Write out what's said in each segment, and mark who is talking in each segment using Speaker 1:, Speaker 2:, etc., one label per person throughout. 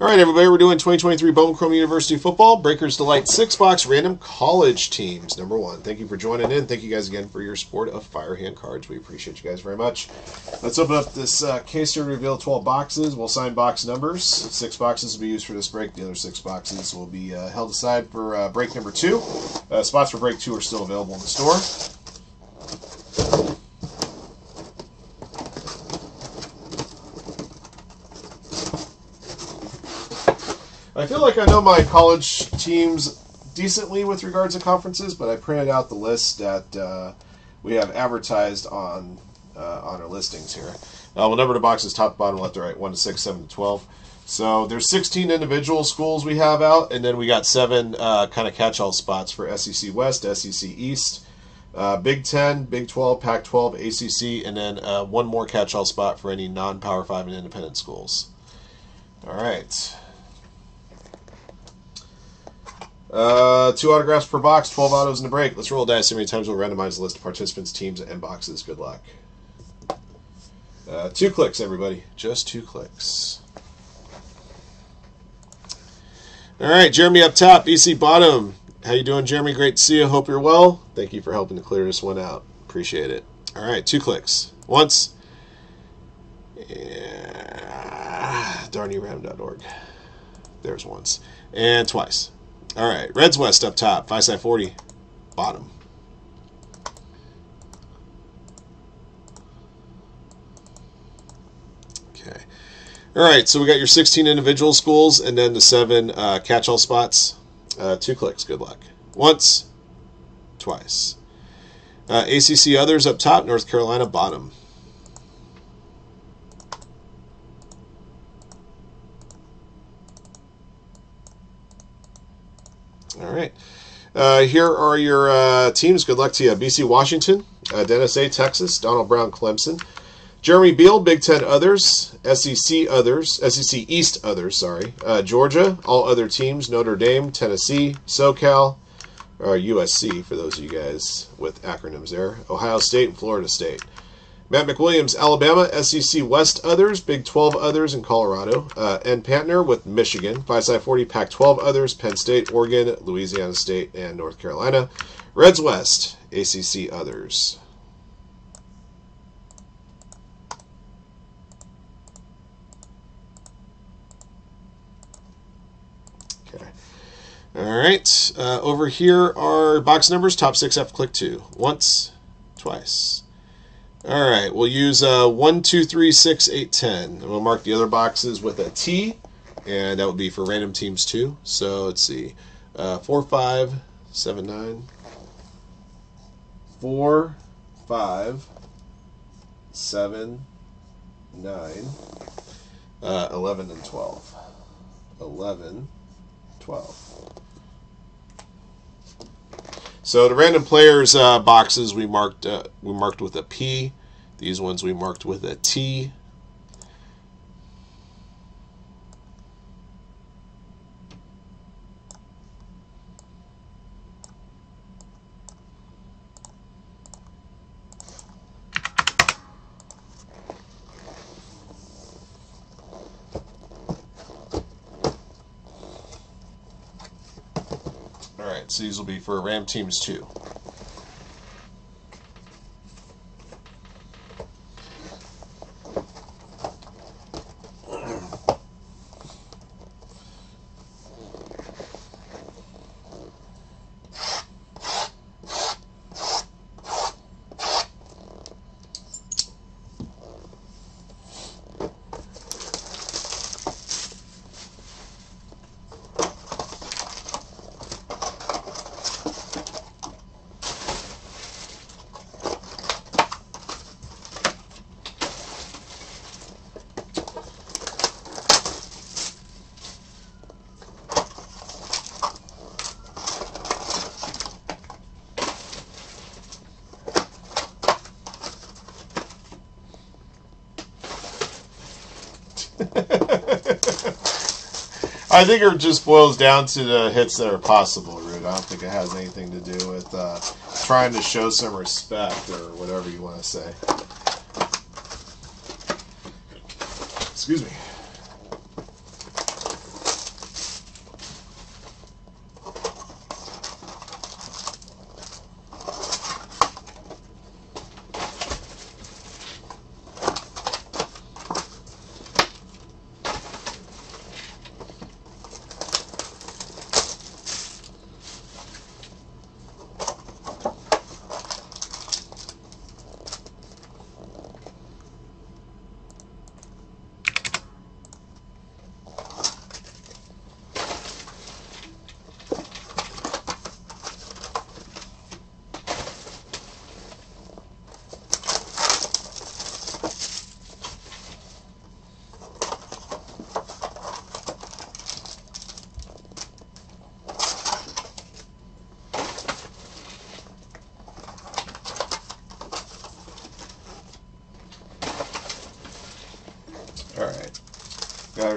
Speaker 1: All right, everybody, we're doing 2023 Bowman Chrome University football. Breakers Delight six box random college teams. Number one. Thank you for joining in. Thank you guys again for your support of Firehand Cards. We appreciate you guys very much. Let's open up this uh, case here to reveal 12 boxes. We'll sign box numbers. Six boxes will be used for this break. The other six boxes will be uh, held aside for uh, break number two. Uh, spots for break two are still available in the store. I feel like I know my college teams decently with regards to conferences, but I printed out the list that uh, we have advertised on uh, on our listings here. Uh, we'll number the boxes top, bottom, left to right, 1 to 6, 7 to 12. So there's 16 individual schools we have out, and then we got seven uh, kind of catch-all spots for SEC West, SEC East, uh, Big 10, Big 12, Pac 12, ACC, and then uh, one more catch-all spot for any non-Power 5 and independent schools. All right. Uh, two autographs per box, 12 autos in the break. Let's roll a dice. How many times we'll randomize the list of participants, teams, and boxes? Good luck. Uh, two clicks, everybody. Just two clicks. All right, Jeremy up top, BC bottom. How you doing, Jeremy? Great to see you. Hope you're well. Thank you for helping to clear this one out. Appreciate it. All right, two clicks. Once. Darnyram.org. There's once. And twice. All right, Reds West up top, five side 40, bottom. Okay. All right, so we got your 16 individual schools and then the seven uh, catch-all spots. Uh, two clicks, good luck. Once, twice. Uh, ACC others up top, North Carolina bottom. All right. Uh, here are your uh, teams. Good luck to you. BC Washington, uh, Dennis A. Texas, Donald Brown Clemson, Jeremy Beal Big Ten others, SEC others, SEC East others. Sorry, uh, Georgia. All other teams: Notre Dame, Tennessee, SoCal, or USC for those of you guys with acronyms there. Ohio State and Florida State. Matt McWilliams, Alabama, SEC West others, Big 12 others in Colorado, uh, and Pantner with Michigan, 5 side 40, Pac 12 others, Penn State, Oregon, Louisiana State, and North Carolina. Reds West, ACC others. Okay. All right. Uh, over here are box numbers, top six F, click two. Once, twice. All right, we'll use uh, 1, 2, 3, 6, 8, 10. And we'll mark the other boxes with a T, and that would be for random teams too. So let's see. Uh, 4, 5, 7, 9. 4, 5, 7, 9. Uh, 11 and 12. 11, 12. So the random players uh, boxes we marked uh, we marked with a P. These ones we marked with a T. All right, so these will be for Ram teams too. I think it just boils down to the hits that are possible, Root. I don't think it has anything to do with uh, trying to show some respect or whatever you want to say. Excuse me.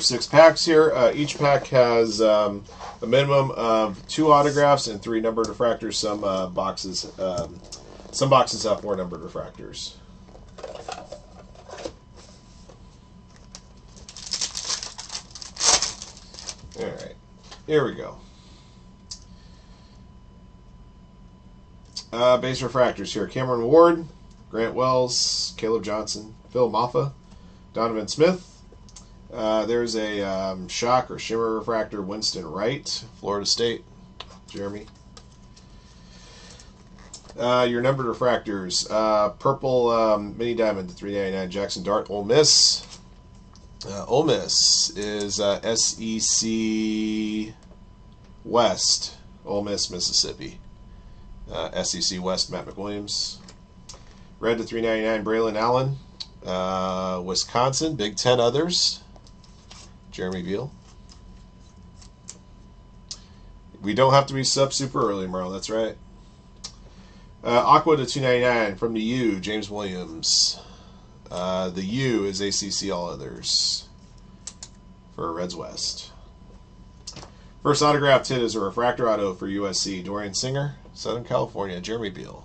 Speaker 1: Our six packs here. Uh, each pack has um, a minimum of two autographs and three numbered refractors. Some uh, boxes, um, some boxes have four numbered refractors. All right, here we go. Uh, base refractors here: Cameron Ward, Grant Wells, Caleb Johnson, Phil Mafah, Donovan Smith. Uh, there's a um, shock or shimmer refractor, Winston Wright, Florida State, Jeremy. Uh, your numbered refractors: uh, purple um, mini diamond, 399 Jaxson Dart, Ole Miss. Uh, Ole Miss is uh, SEC West, Ole Miss, Mississippi. Uh, SEC West, Matt McWilliams. Red to 399, Braylon Allen. Wisconsin, Big Ten others. Jeremy Beal. We don't have to be sub super early, Merle. That's right. Uh, Aqua to 299 from the U, James Williams. Uh, the U is ACC All Others for Reds West. First autographed hit is a refractor auto for USC, Dorian Singer, Southern California, Jeremy Beal.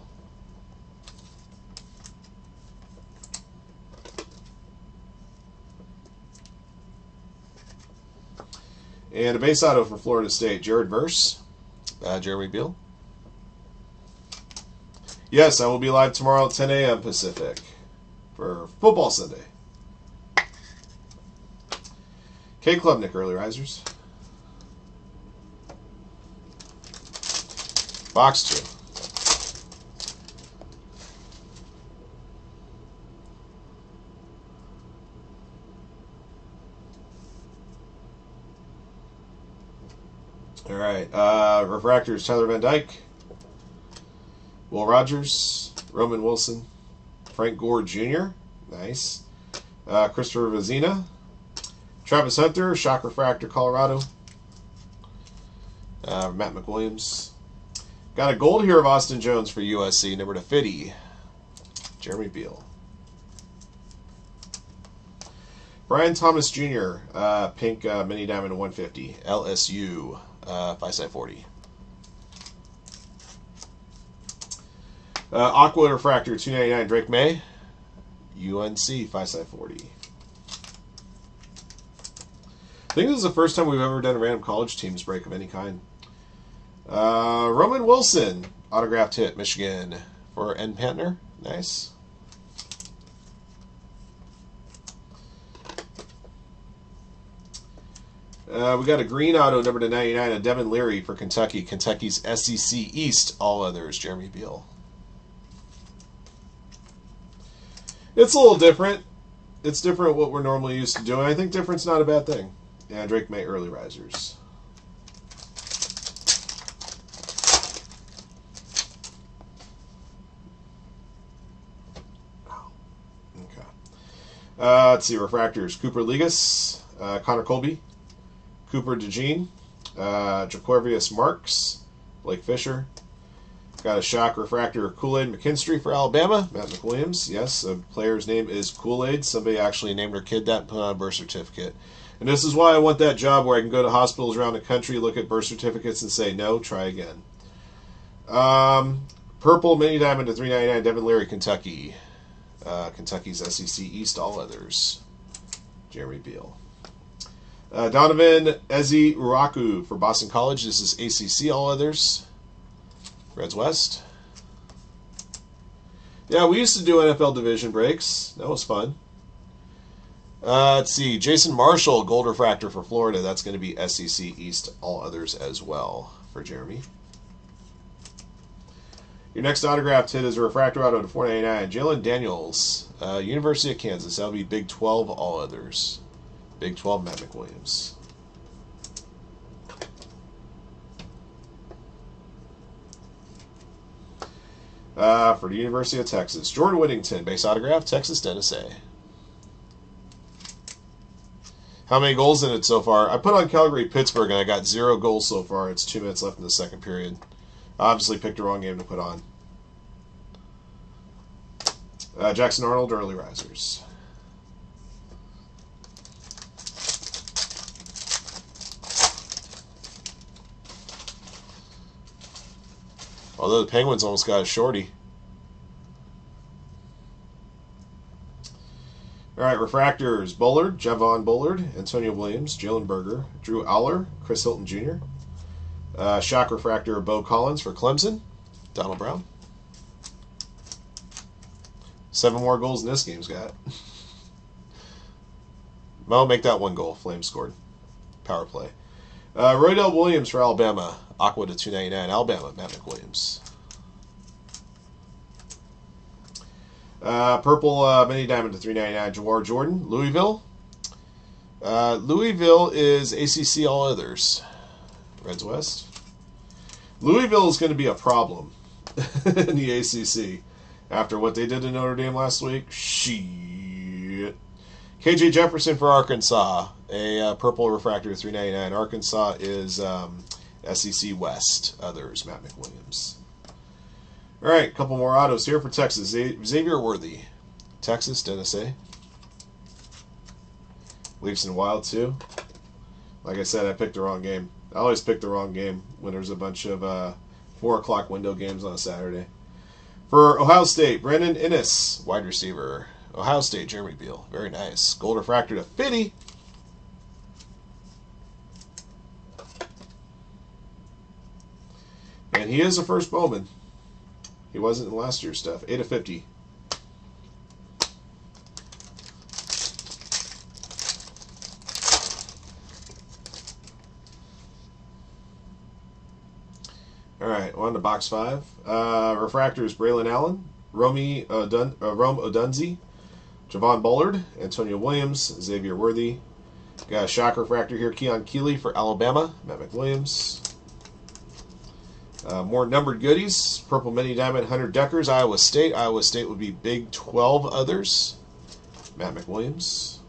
Speaker 1: And a base auto for Florida State, Jared Verse, uh, Jeremy Beal. Yes, I will be live tomorrow at 10 a.m. Pacific for Football Sunday. Cade Klubnik, early risers. Box two. All right. Uh, refractors Tyler Van Dyke, Will Rogers, Roman Wilson, Frank Gore Jr. Nice. Uh, Christopher Vizzina, Travis Hunter, Shock Refractor Colorado, uh, Matt McWilliams. Got a gold here of Austin Jones for USC, number to 50, Jeremy Beal. Brian Thomas Jr., uh, pink uh, mini diamond 150, LSU uh, 40. Uh, Aqua Refractor 299 Drake Maye. UNC 40. I think this is the first time we've ever done a random college teams break of any kind. Uh, Roman Wilson, autographed hit, Michigan for N. Pantner. Nice. Uh, we got a green auto number to 99, a Devin Leary for Kentucky. Kentucky's SEC East, all others, Jeremy Beal. It's a little different. It's different what we're normally used to doing. I think different's not a bad thing. Yeah, Drake Maye early risers. Uh, let's see, refractors. Cooper Legas, uh, Connor Colby, Cooper DeJean, uh, Marks, Blake Fisher. Got a shock refractor Kool-Aid McKinstry for Alabama. Matt McWilliams. Yes, a player's name is Kool-Aid. Somebody actually named their kid that and put on a birth certificate. And this is why I want that job where I can go to hospitals around the country, look at birth certificates, and say, no, try again. Um, purple mini diamond to 399 Devin Leary, Kentucky. Uh, Kentucky's SEC East, all others. Jeremy Beal. Uh, Donovan Ezeiruaku for Boston College. This is ACC, all others. Reds West. Yeah, we used to do NFL division breaks. That was fun. Uh, let's see. Jason Marshall, Gold Refractor for Florida. That's going to be SEC East, all others as well for Jeremy. Your next autographed hit is a refractor auto to 499. Jalon Daniels, uh, University of Kansas. That'll be Big 12, all others. Big 12, Matt McWilliams. Uh, for the University of Texas, Jordan Whittington, base autograph, Texas Dennis A. How many goals in it so far? I put on Calgary Pittsburgh and I got zero goals so far. It's two minutes left in the second period. Obviously picked the wrong game to put on. Uh, Jackson Arnold, early risers. Although the Penguins almost got a shorty. All right, refractors: Bullard, Javon Bullard, Antonio Williams, Jalen Berger, Drew Allar, Chris Hilton Jr. Uh, shock refractor: Beaux Collins for Clemson, Donald Brown. Seven more goals in this game's got. Mo, make that one goal. Flames scored. Power play. Uh, Roydell Williams for Alabama. Aqua to 299. Alabama, Matt McWilliams. Uh, purple uh, mini diamond to 399. Jawhar Jordan, Louisville. Uh, Louisville is ACC All Others. Reds West. Louisville is going to be a problem in the ACC after what they did to Notre Dame last week. Shit. KJ Jefferson for Arkansas, a uh, purple refractor 399. Arkansas is um, SEC West. Others, Matt McWilliams. All right, a couple more autos here for Texas. Xavier Worthy, Texas, Dennis A. Leafs and Wild too. Like I said, I picked the wrong game. I always pick the wrong game when there's a bunch of uh, four o'clock window games on a Saturday. For Ohio State, Brandon Inniss, wide receiver. Ohio State, Jeremy Beal. Very nice. Gold refractor to Fitty. And he is a first Bowman. He wasn't in last year's stuff. 8 of 50. All right, on to box five. Uh, refractors: Braylon Allen, Romy Odun- uh, Rome Odunze, Javon Bullard, Antonio Williams, Xavier Worthy. Got a shock refractor here: Keon Keeley for Alabama, Matt McWilliams. Uh, more numbered goodies. Purple Mini Diamond Hunter Dekkers, Iowa State. Iowa State would be Big 12 others. Matt McWilliams.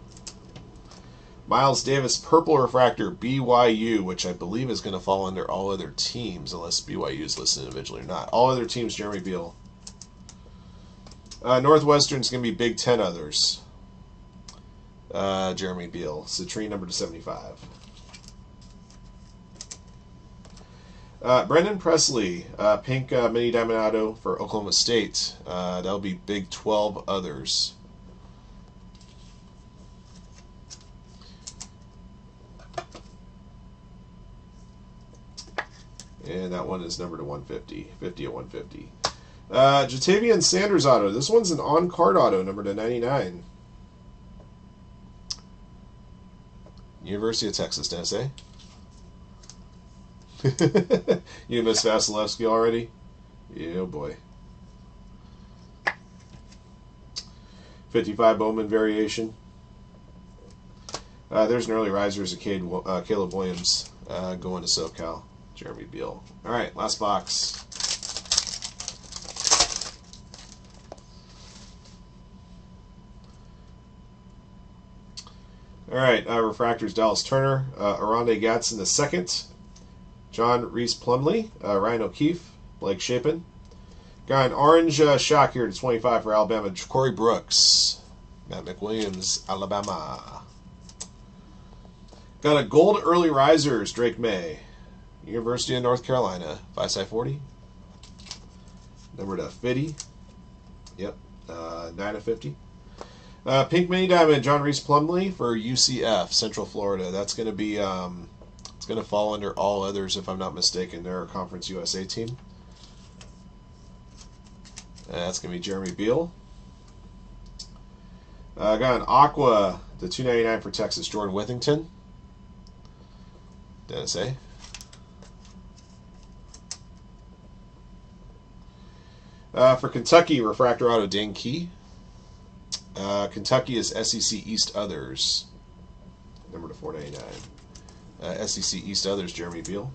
Speaker 1: Miles Davis Purple Refractor BYU, which I believe is going to fall under all other teams, unless BYU is listed individually or not. All other teams, Jeremy Beal. Uh, Northwestern's going to be Big 10 others. Uh, Jeremy Beal. Citrine number to 75. Uh, Brennan Presley, uh, pink uh, mini diamond auto for Oklahoma State. Uh, that'll be Big 12 others. And that one is numbered to 150. 50 at 150. Uh, Ja'Tavion Sanders auto. This one's an on card auto, number to 99. University of Texas, did I say? you miss Vasilevskiy already? Yeah, boy. 55 Bowman variation. Uh, there's an early riser as a uh, Caleb Williams uh, going to SoCal. Jeremy Beal. All right, last box. All right, uh, refractors Dallas Turner, uh, Oronde Gadsden the second, John Rhys Plumlee, uh, Ryan O'Keefe, Blake Shapen. Got an orange uh, shock here to 25 for Alabama. Corey Brooks, Matt McWilliams, Alabama. Got a gold early risers, Drake Maye, University of North Carolina, 5 side 40. Number to 50. Yep, uh, 9 of 50. Uh, Pink Mini Diamond, John Rhys Plumlee for UCF, Central Florida. That's going to be um, it's going to fall under all others, if I'm not mistaken. They're a Conference USA team. That's going to be Jeremy Beal. I uh, got an Aqua, the 299 for Texas, Jordan Whittington. Dennis A. Uh, for Kentucky, Refractor Auto, Dane Key. Uh, Kentucky is SEC East Others, number to 499 uh, SEC East Others, Jeremy Beal.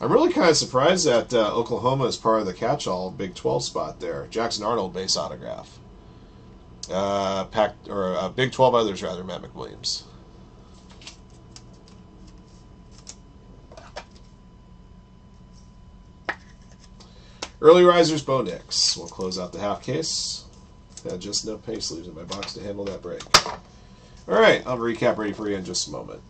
Speaker 1: I'm really kind of surprised that uh, Oklahoma is part of the catch-all Big 12 spot there. Jackson Arnold base autograph. Uh, Pac, or uh, Big 12 others rather, Matt McWilliams. Early Risers Bo Nix. We'll close out the half case. Had just enough paint sleeves in my box to handle that break. All right, I'll recap ready for you in just a moment.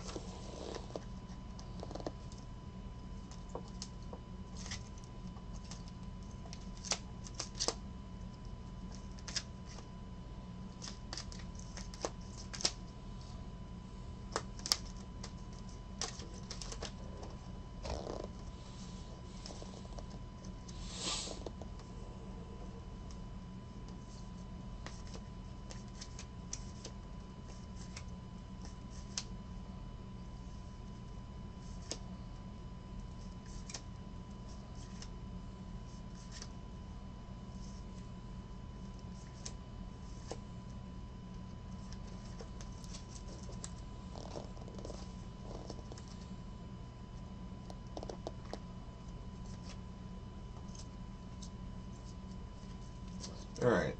Speaker 1: All right.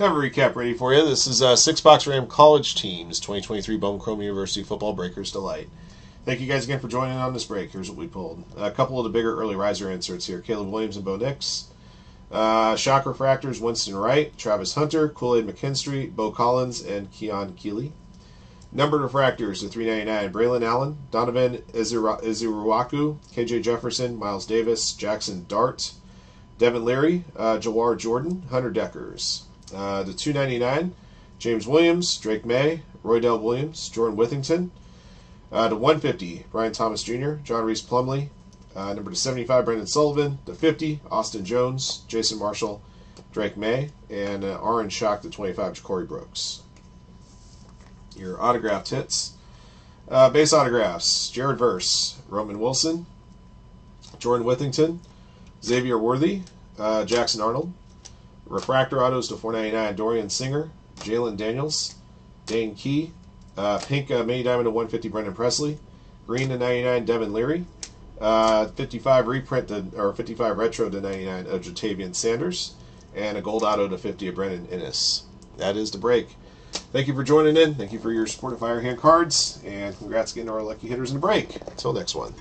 Speaker 1: Have a recap ready for you. This is uh, Six Box Ram College Teams 2023 Bowman Chrome University Football Breakers Delight. Thank you guys again for joining on this break. Here's what we pulled. A couple of the bigger early riser inserts here. Caleb Williams and Bo Nix. Uh, shock refractors, Winston Wright, Travis Hunter, Kool-Aid McKinstry, Beaux Collins, and Keon Keeley. Numbered refractors to 399, Braylon Allen, Donovan Ezeiruaku, KJ Jefferson, Miles Davis, Jaxson Dart, Devin Leary, uh, Jawhar Jordan, Hunter Dekkers. Uh, the 299, James Williams, Drake Maye, Roy Roydell Williams, Jordan Whittington. Uh, to 150, Brian Thomas Jr., John Rhys Plumlee. Uh, number to 75, Brendan Sullivan. To 50, Austin Jones, Jason Marshall, Drake Maye. And uh, orange shock to 25, Ja'Corey Brooks. Your autographed hits. Uh, base autographs, Jared Verse, Roman Wilson, Jordan Whittington, Xavier Worthy, uh, Jackson Arnold. Refractor autos to 499, Dorian Singer, Jalon Daniels, Dane Key, uh, pink uh, mini diamond to 150, Brennan Presley. Green to 99, Devin Leary. Uh, 55 reprint to, or 55 retro to 99 of Ja'Tavion Sanders. And a gold auto to 50 of Brandon Inniss. That is the break. Thank you for joining in. Thank you for your support of Firehand Cards. And congrats getting our lucky hitters in the break. Until next one.